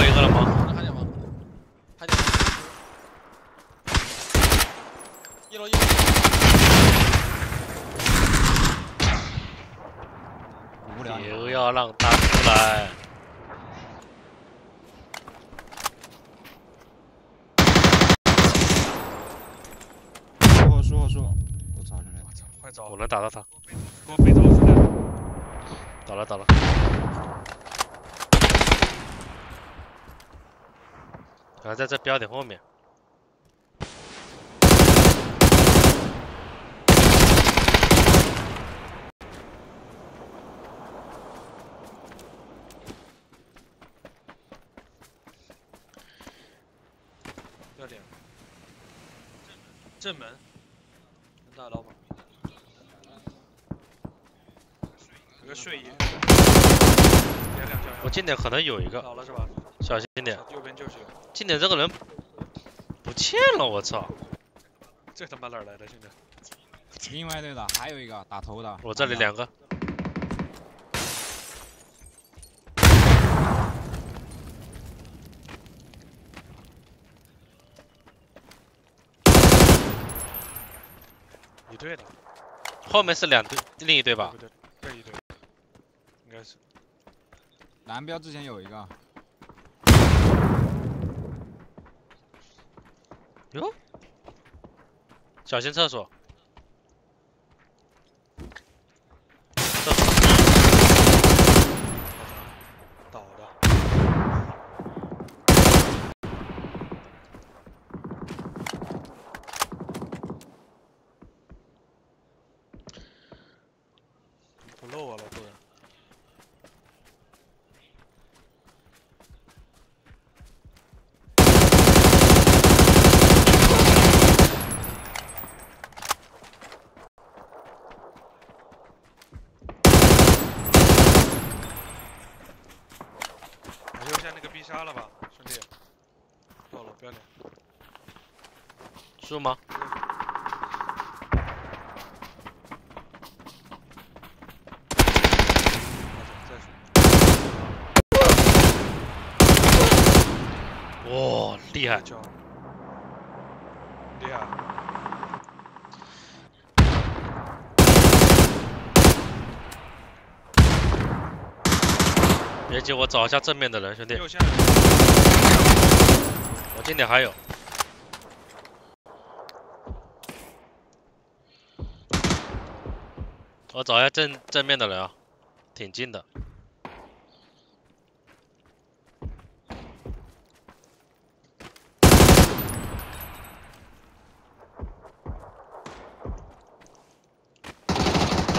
后一个了吗？能看见吗？看见？一楼一楼。无聊。又要让他出来。说说说，我操兄弟！我操，快走我！能打到他，给我背找出来。打了打了。还在这标点后面。要点。正门。能打到吗？有个睡衣。我近点可能有一个，倒了是吧？小心点。右边就是有。近点这个人不见了，我操！这他妈哪儿来的兄弟？另外队的还有一个打头的。我这里两个。一队的。后面是两队，另一队吧不？对，这一队。应该是。蓝标之前有一个。哟，小心厕所。厕所倒的。不漏啊，老多人。我留下那个必杀了吧，兄弟。到了，不要脸。是吗？哇，厉害！厉害！别急，我找一下正面的人，兄弟。我近点还有。我找一下正正面的人啊，挺近的。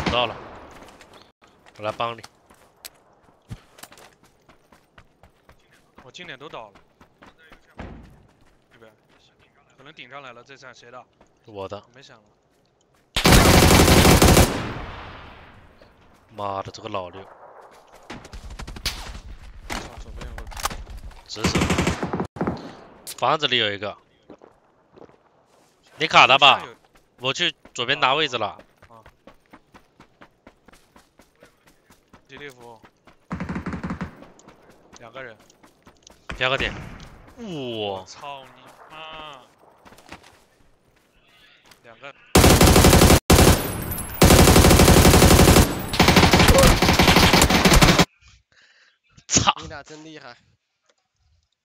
找到了，我来帮你。我近点都倒了，这边？可能顶上来了，这扇谁的？我的。没响了。妈的，这个老六，个。直手。房子里有一个，你卡他吧，我去左边拿位置了。啊。吉利服。两个人。加个点。我哇！操你妈！两个。操！你俩真厉害。